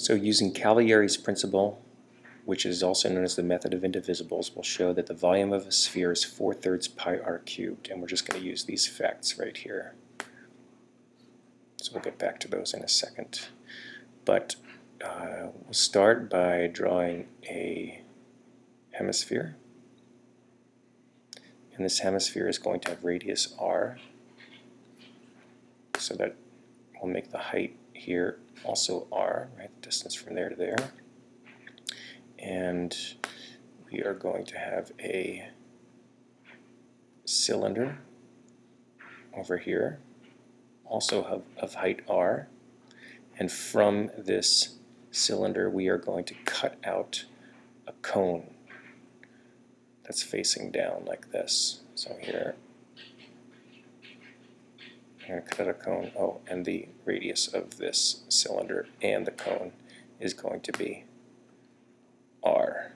So using Cavalieri's principle, which is also known as the method of indivisibles, will show that the volume of a sphere is 4 thirds pi r cubed, and we're just going to use these facts right here. So we'll get back to those in a second. But uh, we'll start by drawing a hemisphere. And this hemisphere is going to have radius r, so that we'll make the height here also r, right, the distance from there to there. And we are going to have a cylinder over here, also of, of height r. And from this cylinder, we are going to cut out a cone that's facing down like this. So here, cut a cone. Oh, and the radius of this cylinder and the cone is going to be r.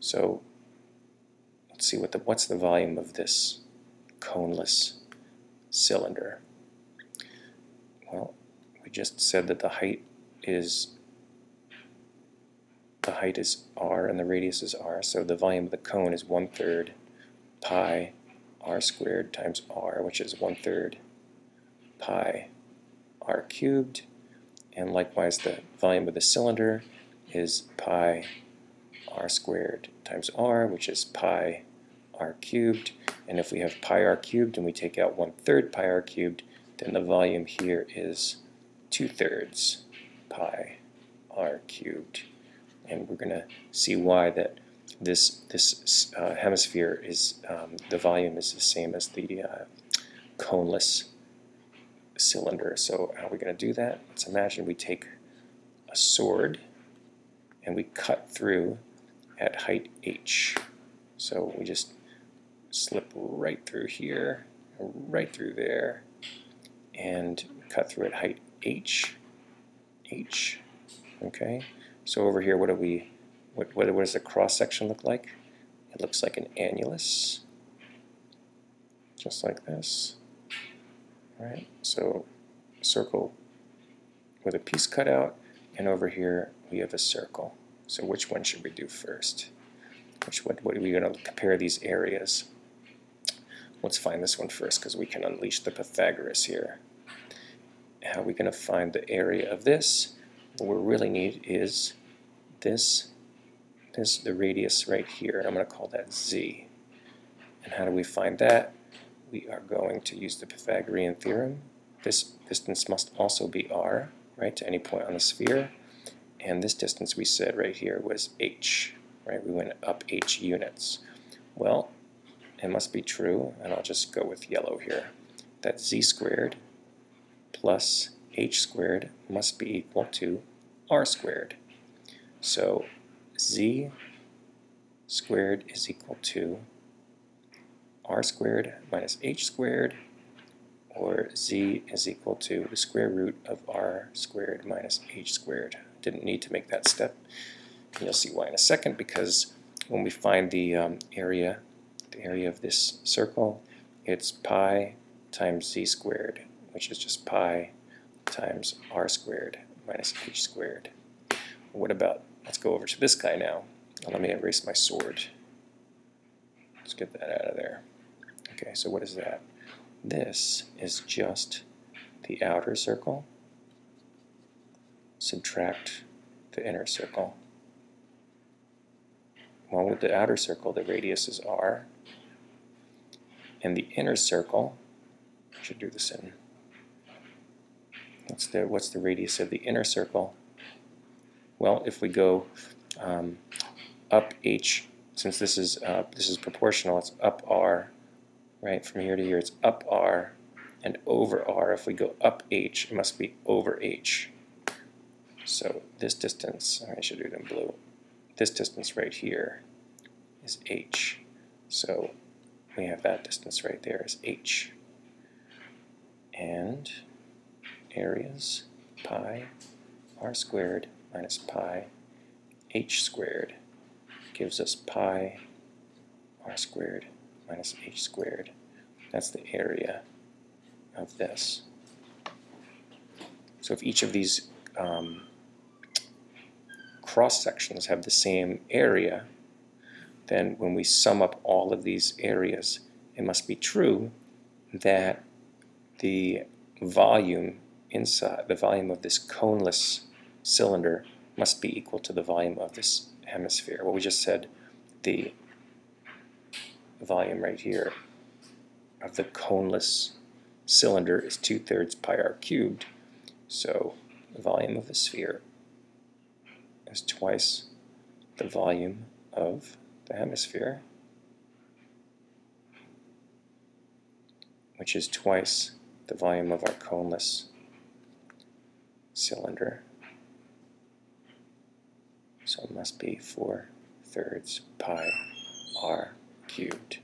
So let's see what the what's the volume of this coneless cylinder. Well, we just said that the height is the height is r and the radius is r, so the volume of the cone is one third pi r squared times r, which is one third pi r cubed, and likewise the volume of the cylinder is pi r squared times r, which is pi r cubed, and if we have pi r cubed and we take out one third pi r cubed, then the volume here is two thirds pi r cubed. And we're going to see why that this this uh, hemisphere is um, the volume is the same as the uh, coneless cylinder. So how are we going to do that? Let's imagine we take a sword and we cut through at height h. So we just slip right through here, right through there, and cut through at height h. h. Okay. So over here, what do we, what, what, what does the cross section look like? It looks like an annulus, just like this. All right, so circle with a piece cut out, and over here we have a circle. So which one should we do first? Which what, what are we going to compare these areas? Let's find this one first because we can unleash the Pythagoras here. How are we going to find the area of this? What we really need is this, this the radius right here. And I'm going to call that z. And how do we find that? We are going to use the Pythagorean theorem. This distance must also be r, right, to any point on the sphere. And this distance we said right here was h, right? We went up h units. Well, it must be true, and I'll just go with yellow here, that z squared plus h squared must be equal to r squared. So z squared is equal to r squared minus h squared, or z is equal to the square root of r squared minus h squared. Didn't need to make that step. And you'll see why in a second, because when we find the um, area, the area of this circle, it's pi times z squared, which is just pi times r squared minus h squared. What about, let's go over to this guy now. let me erase my sword. Let's get that out of there. Okay, so what is that? This is just the outer circle. Subtract the inner circle. Well, with the outer circle, the radius is r. And the inner circle, I should do this in What's the, what's the radius of the inner circle? Well, if we go um, up h, since this is, uh, this is proportional, it's up r, right? From here to here, it's up r and over r. If we go up h, it must be over h. So this distance, I should do it in blue, this distance right here is h. So we have that distance right there is h. And areas pi r squared minus pi h squared gives us pi r squared minus h squared. That's the area of this. So if each of these um, cross sections have the same area, then when we sum up all of these areas, it must be true that the volume inside, the volume of this coneless cylinder must be equal to the volume of this hemisphere. Well, we just said the volume right here of the coneless cylinder is 2 thirds pi r cubed. So the volume of the sphere is twice the volume of the hemisphere, which is twice the volume of our coneless cylinder. So it must be 4 thirds pi r cubed.